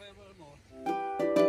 forevermore.